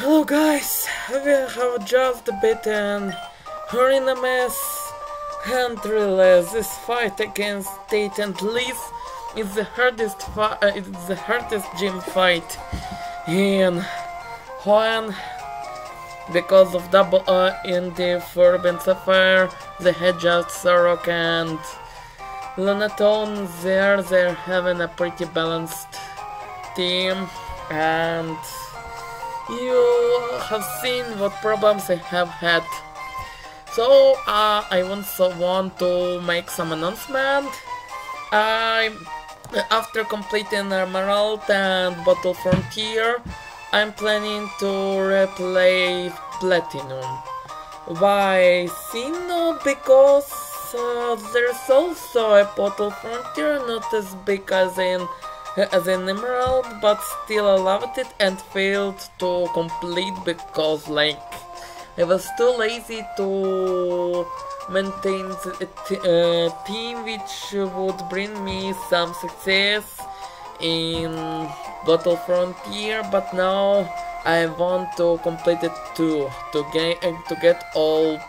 Hello guys, we have just beaten Arena Mess and realize this fight against Tate and Liz is the hardest uh, it's the hardest gym fight in Hoenn because of double uh, in the Forbidden Sapphire had just Solrock and Lunatone there they're having a pretty balanced team. And you have seen what problems I have had. So uh, I also want to make some announcement. I, after completing Emerald and Battle Frontier, I'm planning to replay Platinum. Why Sinnoh? Because uh, there's also a Battle Frontier, not as big as in as an emerald, but still I loved it and failed to complete because like I was too lazy to maintain a uh, team which would bring me some success in Battle Frontier, but now I want to complete it too, to get to get all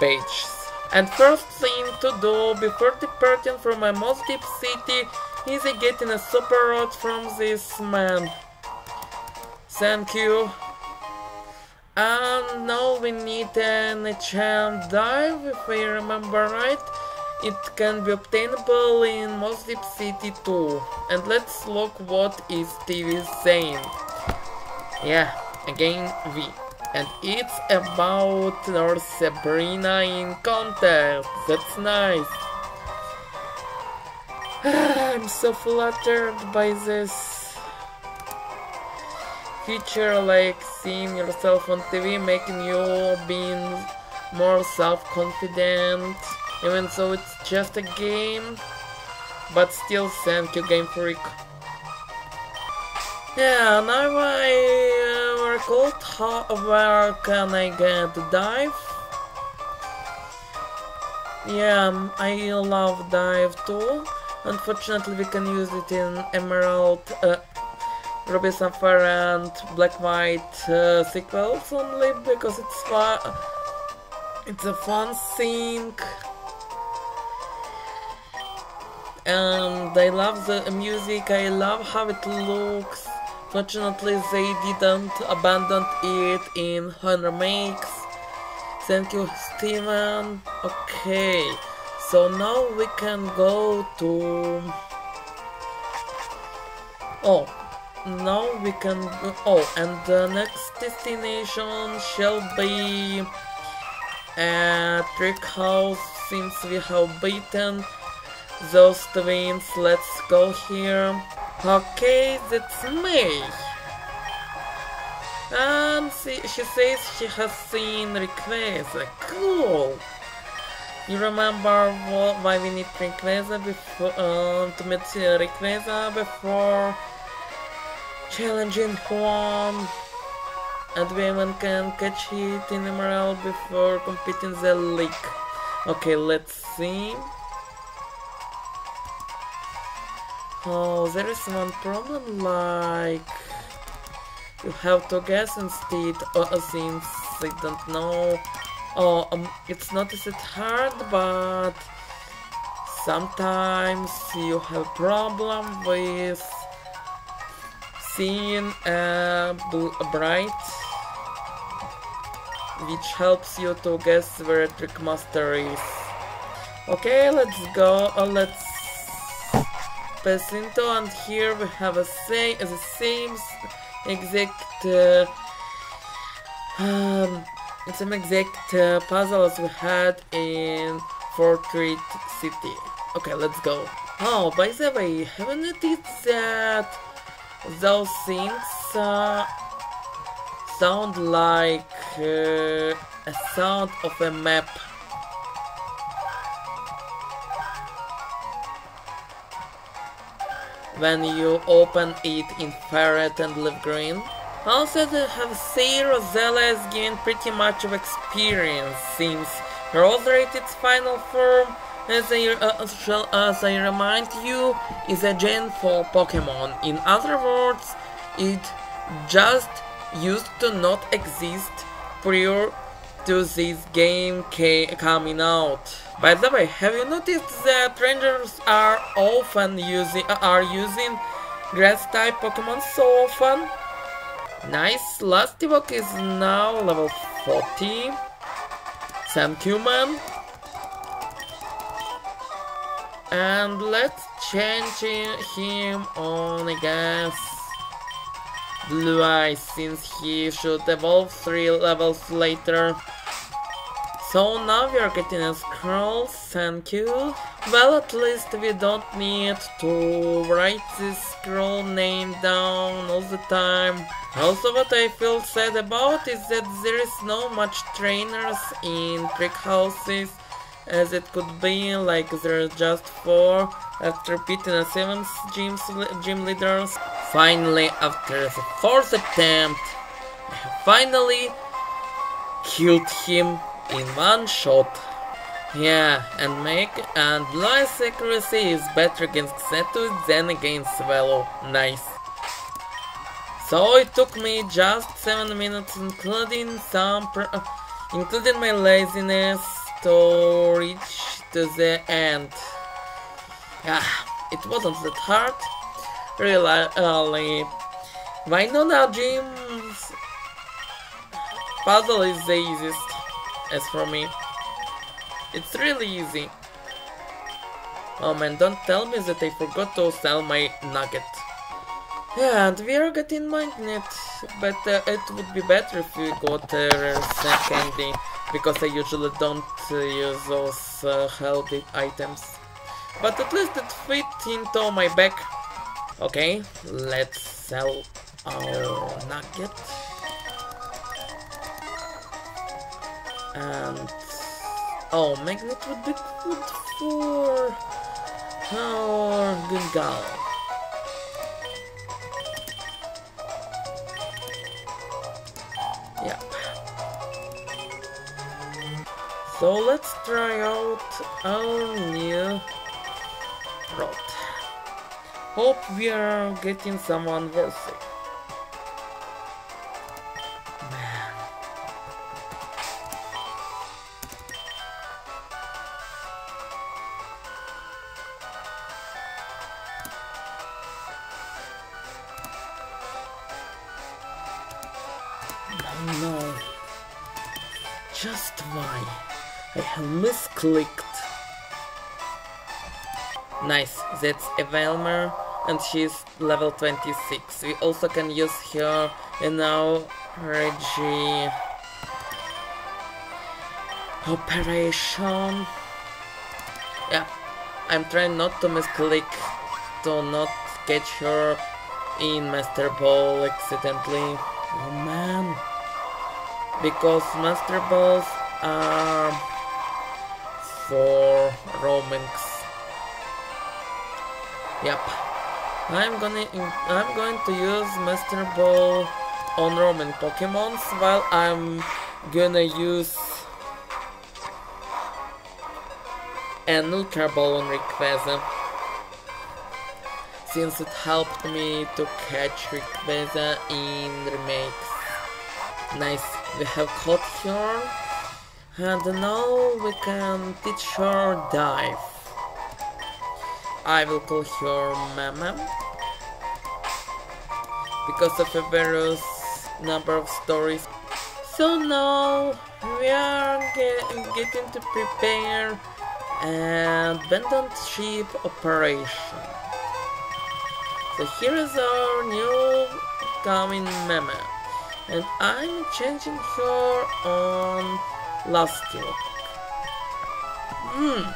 badges. And first thing to do before departing from my most deep city is getting a super rod from this man. Thank you. And now we need an HM dive, if I remember right. It can be obtainable in Mossdeep City too. And let's look what is TV saying. Yeah, again V. And it's about North Sabrina in contest. That's nice. I'm so flattered by this feature like seeing yourself on TV making you being more self-confident. Even though it's just a game but still thank you Game Freak. Yeah now I uh, recalled how where can I get dive? Yeah I love dive too Unfortunately, we can use it in Emerald, uh, Ruby Sapphire and Black White uh, sequels only because it's fun. It's a fun thing. And I love the music, I love how it looks. Fortunately, they didn't abandon it in Hoenn remakes. Thank you, Steven. Okay. So now we can go to... Oh, now we can... Oh, and the next destination shall be... a Trick House since we have beaten those twins. Let's go here. Okay, that's me. And she, she says she has seen Rayquaza. Cool. You remember why we need Rayquaza before uh, to meet Rayquaza before challenging Juan and women can catch it in Emerald before competing the league. Okay, let's see. Oh, there is one problem, like you have to guess instead, uh, since I don't know Oh, um, it's not as hard, but sometimes you have a problem with seeing a, a bright, which helps you to guess where Trick Master is. Okay, let's go. Uh, let's pass into, and here we have a same, as the same exact. Uh, um, it's an exact uh, puzzle as we had in Fortree City. Okay, let's go. Oh, by the way, haven't you noticed that those things uh, sound like uh, a sound of a map? When you open it in FireRed and Leaf Green? Also, they have seen Roselia has gained pretty much of experience since Roserade its final form, as I, uh, as I remind you, is a Gen 4 Pokemon. In other words, it just used to not exist prior to this game coming out. By the way, have you noticed that rangers are often using are using grass type Pokemon so often? Nice, last Evoke is now level 40. Thank you man. And let's change him on I guess Blue Eyes since he should evolve 3 levels later. So now we are getting a scroll, thank you. Well, at least we don't need to write this scroll name down all the time. Also what I feel sad about is that there is no much trainers in trick houses as it could be, like there are just 4 after beating a 7 gym, gym leaders. Finally, after the 4th attempt, finally killed him in one shot. Yeah, and make and Lois accuracy is better against Xatu than against Velo. Nice. So it took me just 7 minutes including some including my laziness to reach to the end. Yeah, it wasn't that hard. Really, Winona Gym's puzzle is the easiest as for me. It's really easy. Oh man, don't tell me that I forgot to sell my nugget. Yeah, and we are getting magnet, but uh, it would be better if we got a rare candy, because I usually don't uh, use those uh, healthy items. But at least it fit into my bag. Okay, let's sell our nugget. And oh, magnet would be good for our good gal. Yeah. So let's try out our new route. Hope we are getting someone worthy. no. Just why? I have misclicked. Nice, that's a and she's level 26. We also can use her in our Reggie operation. Yeah, I'm trying not to misclick to not catch her in Master Ball accidentally. Oh man because master balls are uh, for roamings yep. I'm gonna I'm going to use master ball on roaming pokemons while I'm gonna use an ultra ball on Rayquaza. Since it helped me to catch Rayquaza in remakes. Nice we have caught her and now we can teach her dive. I will call her Mama. Because of a various number of stories. So now we are get, getting to prepare an abandoned ship operation. So here is our new coming mama and I'm changing her on last year. Hmm.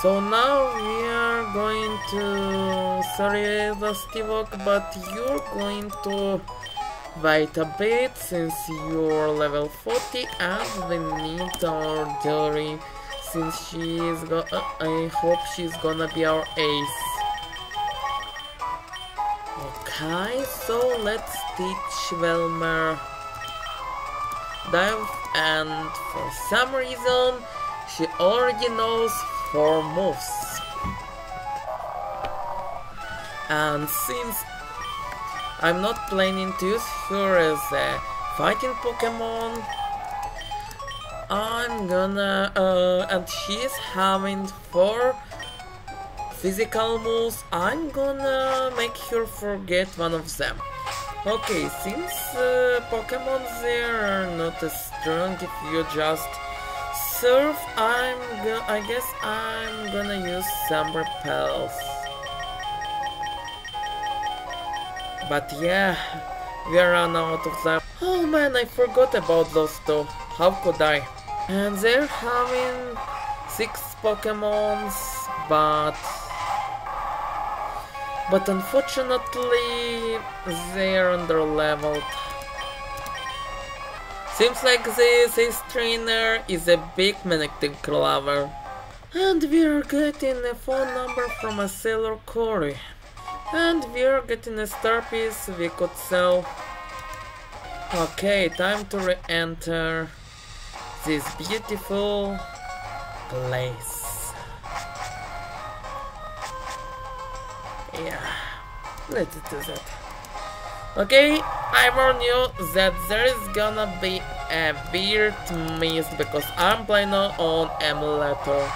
So now we are going to, sorry the Evoke, but you're going to wait a bit since you're level 40 and we need our jewelry since she's go uh, I hope she's gonna be our ace. Okay, so let's teach Velmer dive and for some reason she already knows four moves. And since I'm not planning to use her as a fighting Pokemon. I'm gonna, uh, and she's having four physical moves. I'm gonna make her forget one of them. Okay, since uh, Pokemon there are not as strong if you just surf, I'm I guess I'm gonna use some repels. But yeah, we are run out of them. Oh man, I forgot about those two. How could I? And they're having six Pokemons, but but unfortunately they're under leveled. Seems like this, this trainer is a big magnetic lover. And we're getting a phone number from a Sailor Cory. And we're getting a star piece we could sell. Okay, time to re-enter this beautiful place. Yeah, let's do that. Okay, I warn you that there is gonna be a weird miss because I'm playing on emulator.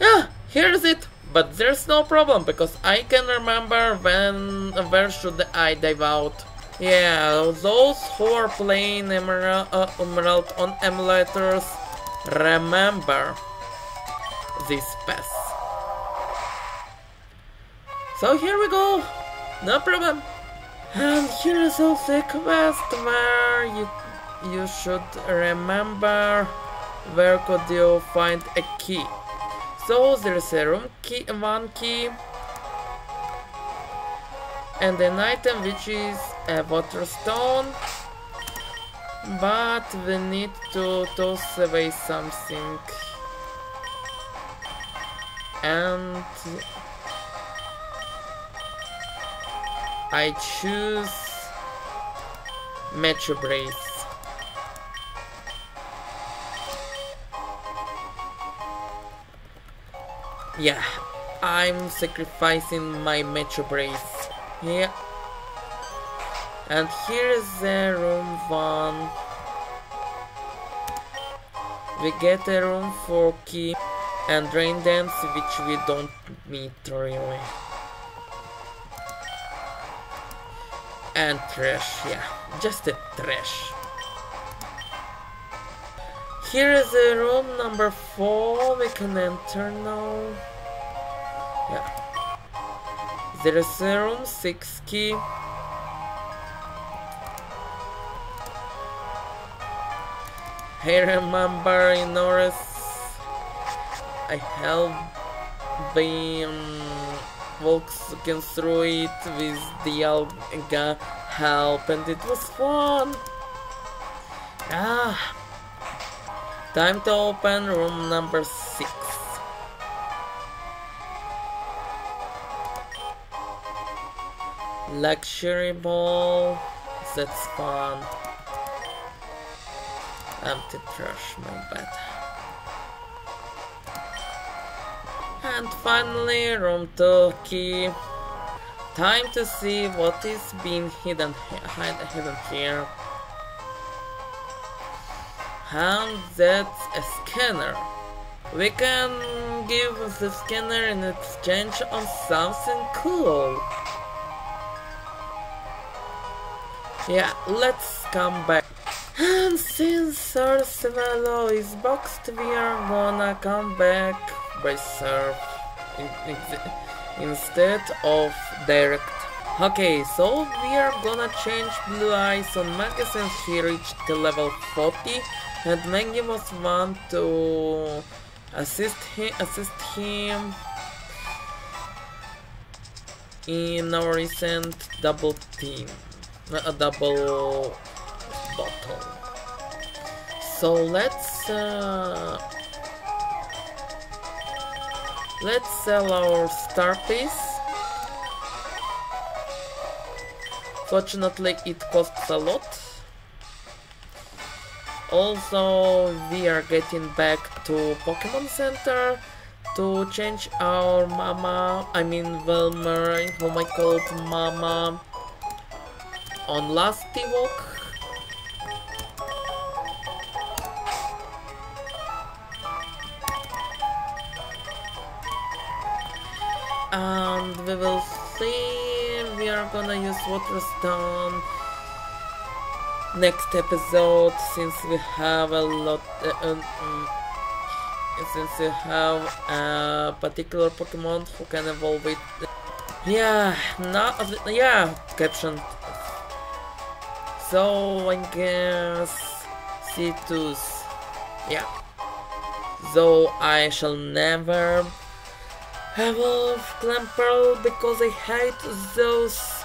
Yeah, here's it. But there's no problem because I can remember when where should I dive out. Yeah, those who are playing Emerald, uh, Emerald on emulators remember this path. So here we go, no problem. And here is also a quest where you you should remember where could you find a key. So there's a room key, one key, and an item which is a water stone. But we need to toss away something. And I choose Macho Brace. Yeah, I'm sacrificing my Macho Brace. Yeah. And here is the room 1. We get a room 4 key and Rain Dance which we don't need really. And trash, yeah, just a trash. Here is the room number 4, we can enter now. Yeah. There is a room 6 key. I remember in Norris I have been walking throw it with the Alga help and it was fun. Ah, time to open room number 6. Luxury ball, that's fun. Empty trash, my bad. And finally, room 2 key. Time to see what is being hidden, hidden here. And that's a scanner. We can give the scanner in exchange on something cool. Yeah, let's come back. And since our Arsenal is boxed, we are gonna come back by in, in, instead of direct. Okay, so we are gonna change Blue Eyes on Mega since he reached the level 40 and Magnus want to assist him, assist him in our recent double team, a double bottle. So let's uh, let's sell our star piece. Fortunately, it costs a lot. Also, we are getting back to Pokemon Center to change our mama, I mean Velmer, whom I called mama, on last T-Walk. And we will see, we are gonna use Water Stone next episode since we have a lot, uh, um, since we have a particular Pokemon who can evolve it. Yeah, not of the, yeah, caption. So I guess Cetus, yeah. Though I shall never evolve Clamperl because I hate those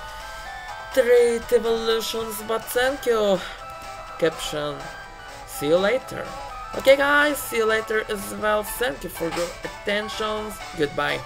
three evolutions, but thank you. Caption. See you later. Okay guys, see you later as well. Thank you for your attention. Goodbye.